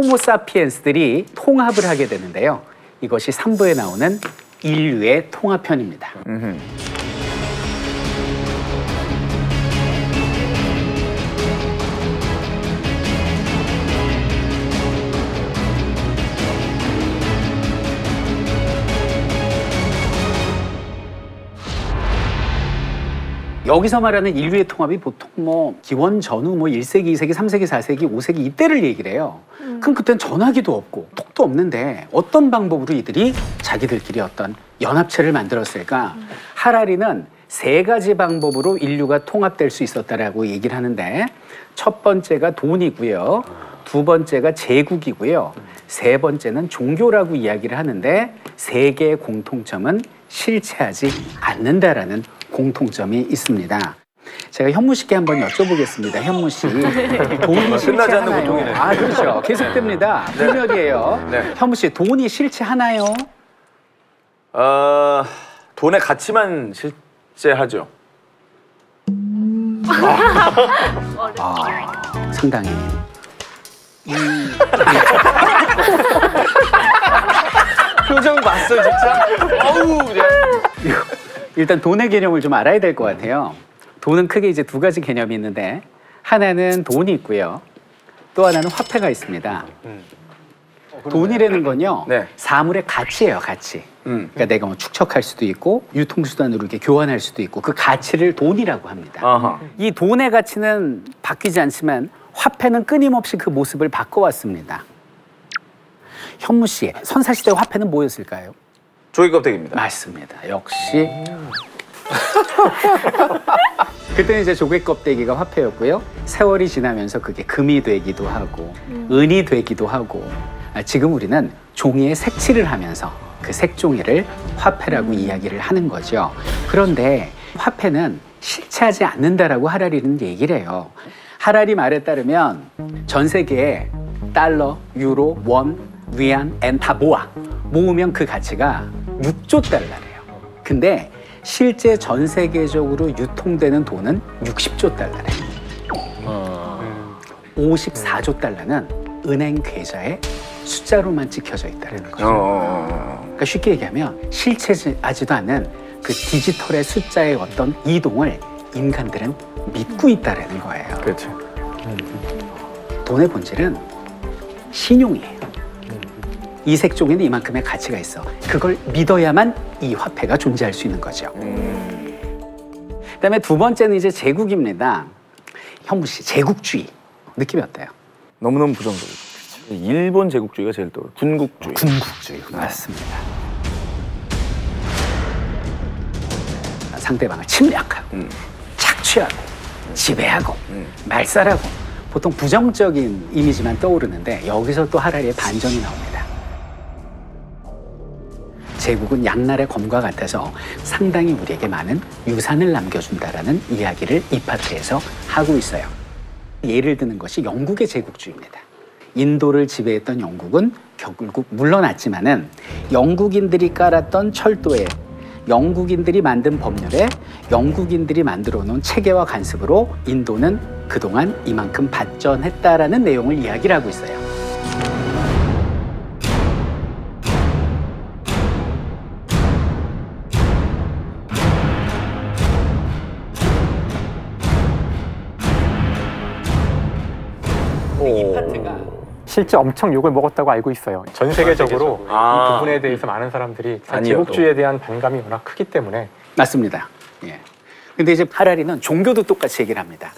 호모사피엔스들이 통합을 하게 되는데요. 이것이 3부에 나오는 인류의 통합편입니다. 여기서 말하는 인류의 통합이 보통 뭐 기원 전후 뭐 1세기, 2세기, 3세기, 4세기, 5세기 이때를 얘기를 해요. 그럼 그땐 전화기도 없고 톡도 없는데 어떤 방법으로 이들이 자기들끼리 어떤 연합체를 만들었을까? 하라리는 세 가지 방법으로 인류가 통합될 수 있었다라고 얘기를 하는데 첫 번째가 돈이고요. 두 번째가 제국이고요. 세 번째는 종교라고 이야기를 하는데 세 개의 공통점은 실체하지 않는다라는 공통점이 있습니다. 제가 현무 씨께 한번 여쭤보겠습니다. 현무 씨. 돈이 끝나지 않는? 고통이네. 아, 그렇죠. 계속됩니다. 분열이에요. 네. 현무 씨, 돈이 실체하나요? 어, 돈의 가치만 실제하죠. 아, 상당히. 음, 표정 봤어 진짜? 어우, 네. 이거 일단 돈의 개념을 좀 알아야 될 것 같아요. 돈은 크게 이제 두 가지 개념이 있는데 하나는 돈이 있고요. 또 하나는 화폐가 있습니다. 돈이라는 건요. 네. 사물의 가치예요, 가치. 음. 그러니까 내가 뭐 축척할 수도 있고 유통수단으로 이렇게 교환할 수도 있고 그 가치를 돈이라고 합니다. 아하. 이 돈의 가치는 바뀌지 않지만 화폐는 끊임없이 그 모습을 바꿔왔습니다. 현무 씨, 선사시대 화폐는 뭐였을까요? 조개 껍데기입니다. 맞습니다. 역시. 그때는 이제 조개 껍데기가 화폐였고요. 세월이 지나면서 그게 금이 되기도 하고 은이 되기도 하고 아, 지금 우리는 종이에 색칠을 하면서 그 색종이를 화폐라고 이야기를 하는 거죠. 그런데 화폐는 실체하지 않는다라고 하라리는 얘기를 해요. 하라리 말에 따르면 전 세계에 달러, 유로, 원, 위안, 엔다 모아 모으면 그 가치가 6조 달러래요. 근데 실제 전 세계적으로 유통되는 돈은 60조 달러래요. 54조 달러는 은행 계좌에 숫자로만 찍혀져 있다는 어, 거죠. 어, 어. 그러니까 쉽게 얘기하면 실체하지도 않은 그 디지털의 숫자의 어떤 이동을 인간들은 믿고 있다라는 거예요. 그렇죠. 돈의 본질은 신용이에요. 이 색종에는 이만큼의 가치가 있어. 그걸 믿어야만 이 화폐가 존재할 수 있는 거죠. 그다음에 두 번째는 이제 제국입니다. 현무 씨, 제국주의 느낌이 어때요? 너무너무 부정적이죠. 일본 제국주의가 제일 떠오르. 군국주의. 군국주의 맞습니다. 상대방을 침략하고 음. 착취하고 지배하고 음. 말살하고 보통 부정적인 이미지만 떠오르는데 여기서 또 하라리의 반전이 나옵니다. 제국은 양날의 검과 같아서 상당히 우리에게 많은 유산을 남겨준다라는 이야기를 이 파트에서 하고 있어요. 예를 드는 것이 영국의 제국주의입니다. 인도를 지배했던 영국은 결국 물러났지만은 영국인들이 깔았던 철도에 영국인들이 만든 법률에 영국인들이 만들어 놓은 체계와 간섭으로 인도는 그동안 이만큼 발전했다라는 내용을 이야기를 하고 있어요. 실제 엄청 욕을 먹었다고 알고 있어요. 전 세계적으로 아. 이 부분에 대해서 많은 사람들이. 제국주의에 대한 반감이 워낙 크기 때문에 맞습니다. 예. 근데 이제 하라리는 종교도 똑같이 얘기를 합니다.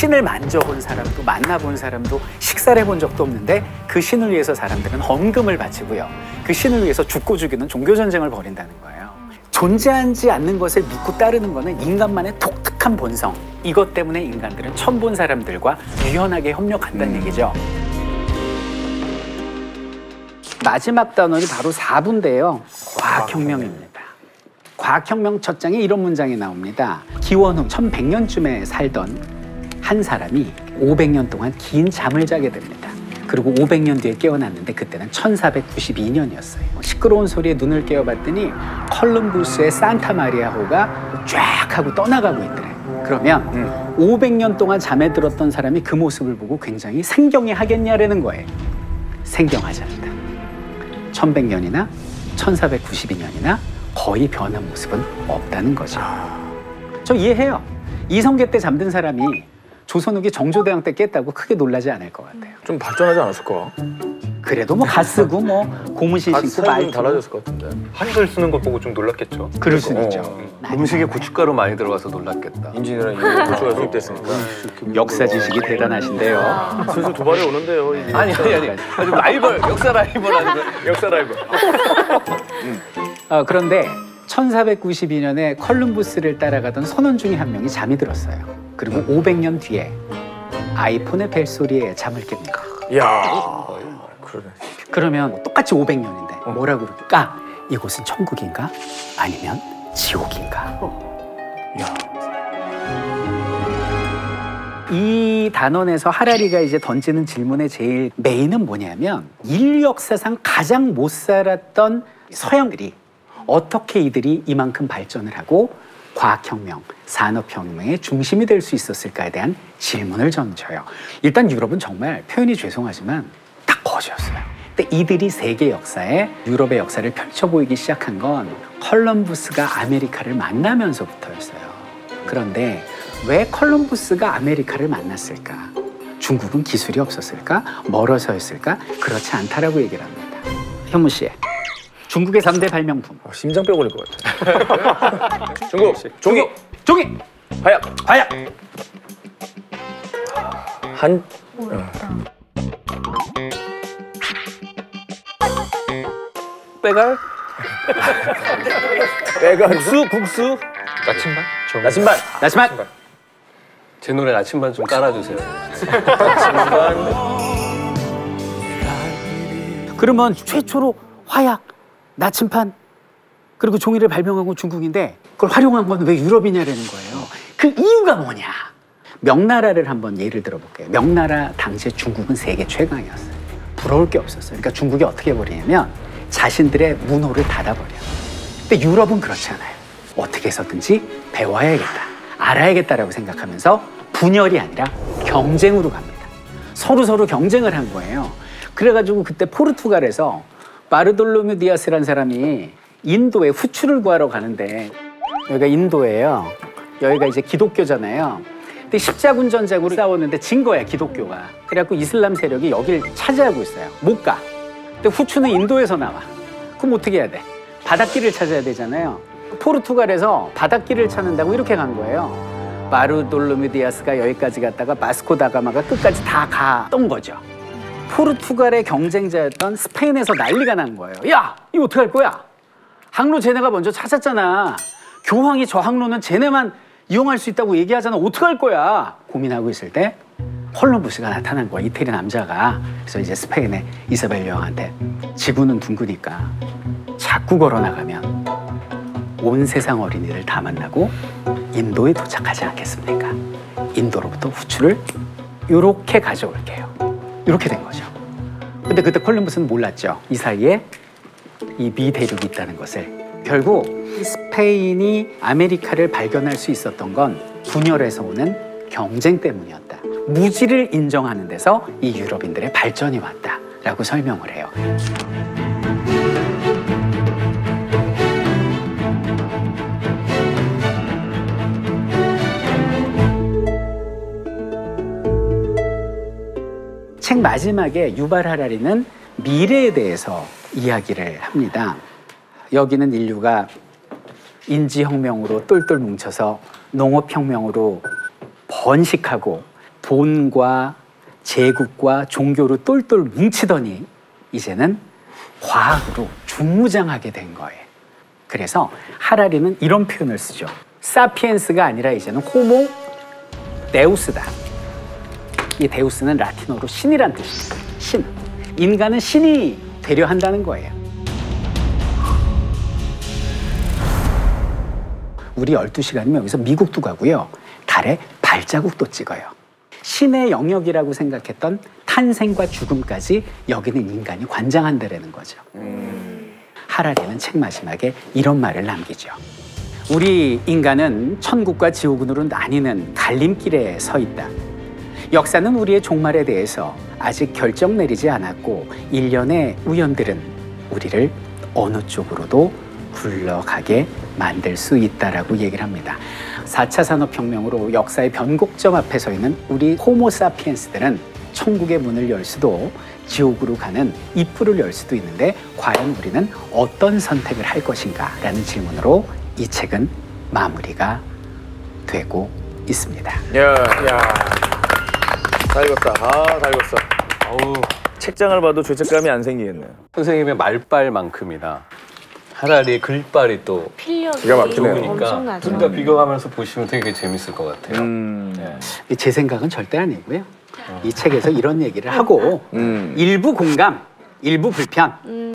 신을 만져본 사람도 만나본 사람도 식사를 해본 적도 없는데 그 신을 위해서 사람들은 헌금을 바치고요. 그 신을 위해서 죽고 죽이는 종교 전쟁을 벌인다는 거예요. 존재하지 않는 것을 믿고 따르는 것은 인간만의 독특한 본성. 이것 때문에 인간들은 처음 본 사람들과 유연하게 협력한다는 얘기죠. 마지막 단원이 바로 4부인데요. 과학혁명입니다. 과학혁명 첫 장에 이런 문장이 나옵니다. 기원 후 1100년쯤에 살던 한 사람이 500년 동안 긴 잠을 자게 됩니다. 그리고 500년 뒤에 깨어났는데 그때는 1492년이었어요. 시끄러운 소리에 눈을 깨어봤더니 컬럼부스의 산타 마리아호가 쫙 하고 떠나가고 있더래. 그러면 500년 동안 잠에 들었던 사람이 그 모습을 보고 굉장히 생경해 하겠냐라는 거예요. 생경하지 않는다. 1100년이나 1492년이나 거의 변한 모습은 없다는 거죠. 저 이해해요. 이성계 때 잠든 사람이 조선 후기 정조대왕 때 깼다고 크게 놀라지 않을 것 같아요. 좀 발전하지 않았을까? 그래도 뭐 갓 쓰고 뭐 고무신 신고 좀 말고 달라졌을 것 같은데. 한글 쓰는 것 보고 좀 놀랐겠죠. 그럴 수 어. 있죠. 음식에 고춧가루 많이 들어가서 놀랐겠다. 임진왜란 이후에 고추가 수입됐으니까. 역사 지식이 대단하신데요. 슬슬 도발이 오는데요. 이제. 아니 아니 아니. 아주 라이벌 역사 라이벌 아니고 역사 라이벌. 어, 그런데 1492년에 콜럼버스를 따라가던 선원 중에 한 명이 잠이 들었어요. 그리고 500년 뒤에 아이폰의 벨소리에 잠을 깹니다. 야 그러네. 그러면 똑같이 500년인데 뭐라고 그럴까? 이곳은 천국인가? 아니면 지옥인가? 이 단원에서 하라리가 이제 던지는 질문의 제일 메인은 뭐냐면 인류 역사상 가장 못 살았던 서양들이 어떻게 이들이 이만큼 발전을 하고 과학혁명, 산업혁명의 중심이 될 수 있었을까에 대한 질문을 던져요. 일단 유럽은 정말 표현이 죄송하지만 딱 거지였어요. 근데 이들이 세계 역사에 유럽의 역사를 펼쳐 보이기 시작한 건 콜럼버스가 아메리카를 만나면서부터였어요. 그런데 왜 콜럼버스가 아메리카를 만났을까? 중국은 기술이 없었을까? 멀어서였을까? 그렇지 않다라고 얘기를 합니다. 현무 씨, 중국의 삼대 발명품. 아, 심장병 걸릴 것 같아. 중국 종이. 종이, 화약. 화약, 한 빼갈? 빼가 국수 국수. 나침반? 저 나신반. 나지만 제 노래 나침반 좀 깔아주세요. 그러면 최초로 화약, 나침판 그리고 종이를 발명한 건 중국인데 그걸 활용한 건 왜 유럽이냐라는 거예요. 그 이유가 뭐냐? 명나라를 한번 예를 들어볼게요. 명나라 당시에 중국은 세계 최강이었어요. 부러울 게 없었어요. 그러니까 중국이 어떻게 버리냐면 자신들의 문호를 닫아버려. 근데 유럽은 그렇지 않아요. 어떻게 해서든지 배워야겠다, 알아야겠다라고 생각하면서 분열이 아니라 경쟁으로 갑니다. 서로 서로 경쟁을 한 거예요. 그래가지고 그때 포르투갈에서 바르톨로뮤 디아스라는 사람이 인도에 후추를 구하러 가는데 여기가 인도예요. 여기가 이제 기독교잖아요. 근데 십자군 전쟁으로 싸웠는데 진 거야 기독교가. 그래갖고 이슬람 세력이 여길 차지하고 있어요. 못 가. 근데 후추는 인도에서 나와. 그럼 어떻게 해야 돼? 바닷길을 찾아야 되잖아요. 포르투갈에서 바닷길을 찾는다고 이렇게 간 거예요. 바르톨로뮤 디아스가 여기까지 갔다가 바스코 다가마가 끝까지 다 갔던 거죠. 포르투갈의 경쟁자였던 스페인에서 난리가 난 거예요. 야, 이거 어떡할 거야? 항로 쟤네가 먼저 찾았잖아. 교황이 저 항로는 쟤네만 이용할 수 있다고 얘기하잖아. 어떡할 거야? 고민하고 있을 때 콜럼부스가 나타난 거야. 이태리 남자가. 그래서 이제 스페인의 이사벨 여왕한테 지구는 둥그니까 자꾸 걸어나가면 온 세상 어린이들 다 만나고 인도에 도착하지 않겠습니까? 인도로부터 후추를 이렇게 가져올게요. 이렇게 된 거죠. 근데 그때 콜럼부스는 몰랐죠. 이 사이에 이 미 대륙이 있다는 것을. 결국 이 스페인이 아메리카를 발견할 수 있었던 건 분열에서 오는 경쟁 때문이었다. 무지를 인정하는 데서 이 유럽인들의 발전이 왔다라고 설명을 해요. 마지막에 유발 하라리는 미래에 대해서 이야기를 합니다. 여기는 인류가 인지혁명으로 똘똘 뭉쳐서 농업혁명으로 번식하고 돈과 제국과 종교로 똘똘 뭉치더니 이제는 과학으로 중무장하게 된 거예요. 그래서 하라리는 이런 표현을 쓰죠. 사피엔스가 아니라 이제는 호모 데우스다. 이 데우스는 라틴어로 신이란 뜻입니다. 신. 인간은 신이 되려 한다는 거예요. 우리 12시간이면 여기서 미국도 가고요. 달에 발자국도 찍어요. 신의 영역이라고 생각했던 탄생과 죽음까지 여기는 인간이 관장한다라는 거죠. 하라리는 책 마지막에 이런 말을 남기죠. 우리 인간은 천국과 지옥으로 나뉘는 갈림길에 서 있다. 역사는 우리의 종말에 대해서 아직 결정 내리지 않았고 일련의 우연들은 우리를 어느 쪽으로도 굴러가게 만들 수 있다라고 얘기를 합니다. 4차 산업혁명으로 역사의 변곡점 앞에 서 있는 우리 호모사피엔스들은 천국의 문을 열 수도 지옥으로 가는 입구를 열 수도 있는데 과연 우리는 어떤 선택을 할 것인가 라는 질문으로 이 책은 마무리가 되고 있습니다. 야, 다 읽었다. 아, 다 읽었어. 책장을 봐도 죄책감이 안 생기겠네요. 선생님의 말발만큼이나 하라리의 글발이 또 필력이 기가 막히네요. 엄청나죠. 둘다 비교하면서 보시면 되게 재밌을 것 같아요. 음. 네. 제 생각은 절대 아니고요. 이 책에서 이런 얘기를 하고 일부 공감, 일부 불편,